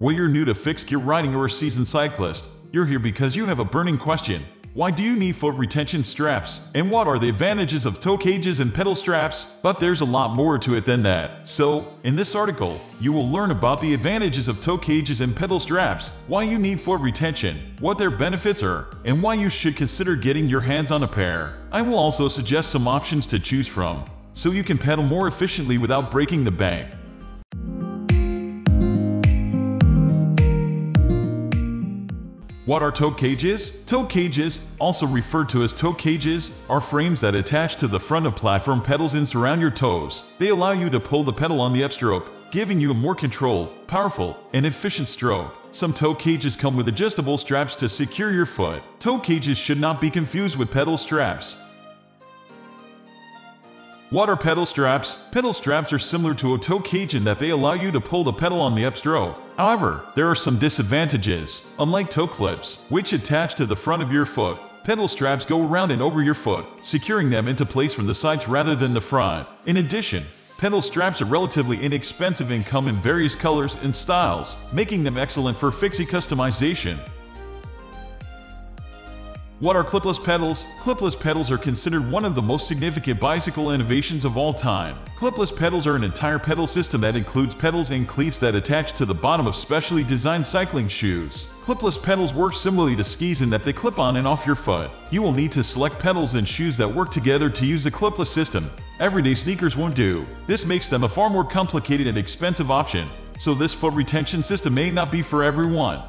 Whether you're new to fixed gear riding or a seasoned cyclist, you're here because you have a burning question. Why do you need foot retention straps? And what are the advantages of toe cages and pedal straps? But there's a lot more to it than that. So, in this article, you will learn about the advantages of toe cages and pedal straps, why you need foot retention, what their benefits are, and why you should consider getting your hands on a pair. I will also suggest some options to choose from, so you can pedal more efficiently without breaking the bank. What are toe cages? Toe cages, also referred to as toe cages, are frames that attach to the front of platform pedals and surround your toes. They allow you to pull the pedal on the upstroke, giving you a more controlled, powerful, and efficient stroke. Some toe cages come with adjustable straps to secure your foot. Toe cages should not be confused with pedal straps. What are pedal straps? Pedal straps are similar to a toe cage in that they allow you to pull the pedal on the upstroke. However, there are some disadvantages. Unlike toe clips, which attach to the front of your foot, pedal straps go around and over your foot, securing them into place from the sides rather than the front. In addition, pedal straps are relatively inexpensive and come in various colors and styles, making them excellent for fixie customization. What are clipless pedals? Clipless pedals are considered one of the most significant bicycle innovations of all time. Clipless pedals are an entire pedal system that includes pedals and cleats that attach to the bottom of specially designed cycling shoes. Clipless pedals work similarly to skis in that they clip on and off your foot. You will need to select pedals and shoes that work together to use the clipless system. Everyday sneakers won't do. This makes them a far more complicated and expensive option, so this foot retention system may not be for everyone.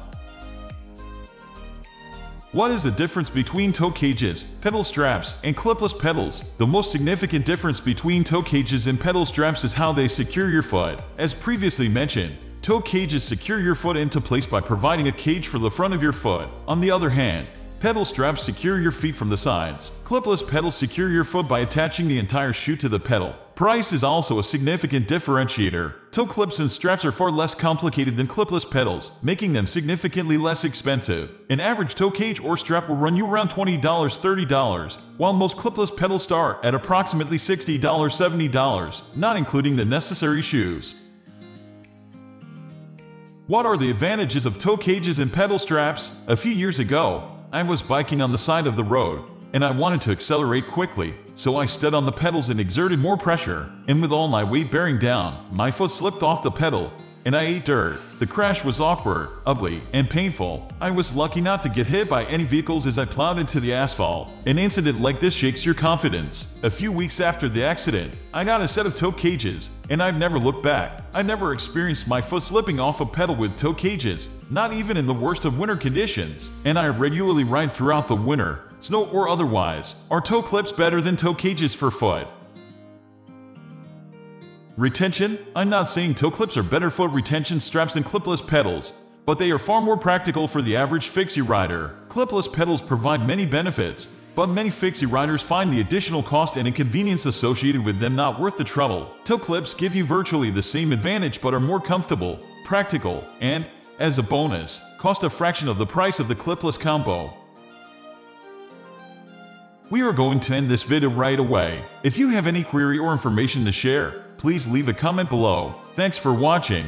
What is the difference between toe cages, pedal straps, and clipless pedals? The most significant difference between toe cages and pedal straps is how they secure your foot. As previously mentioned, toe cages secure your foot into place by providing a cage for the front of your foot. On the other hand, Pedal straps secure your feet from the sides. Clipless pedals secure your foot by attaching the entire shoe to the pedal. Price is also a significant differentiator. Toe clips and straps are far less complicated than clipless pedals, making them significantly less expensive. An average toe cage or strap will run you around $20 $30, while most clipless pedals start at approximately $60 $70, not including the necessary shoes. What are the advantages of toe cages and pedal straps? A few years ago, I was biking on the side of the road, and I wanted to accelerate quickly, so I stood on the pedals and exerted more pressure, and with all my weight bearing down, my foot slipped off the pedal and I ate dirt. The crash was awkward, ugly, and painful. I was lucky not to get hit by any vehicles as I plowed into the asphalt. An incident like this shakes your confidence. A few weeks after the accident, I got a set of toe cages, and I've never looked back. I never experienced my foot slipping off a pedal with toe cages, not even in the worst of winter conditions, and I regularly ride throughout the winter, snow or otherwise. Are toe clips better than toe cages for foot? Retention? I'm not saying toe clips are better foot retention straps than clipless pedals, but they are far more practical for the average fixie rider. Clipless pedals provide many benefits, but many fixie riders find the additional cost and inconvenience associated with them not worth the trouble. Toe clips give you virtually the same advantage but are more comfortable, practical, and, as a bonus, cost a fraction of the price of the clipless combo. We are going to end this video right away. If you have any query or information to share, please leave a comment below. Thanks for watching.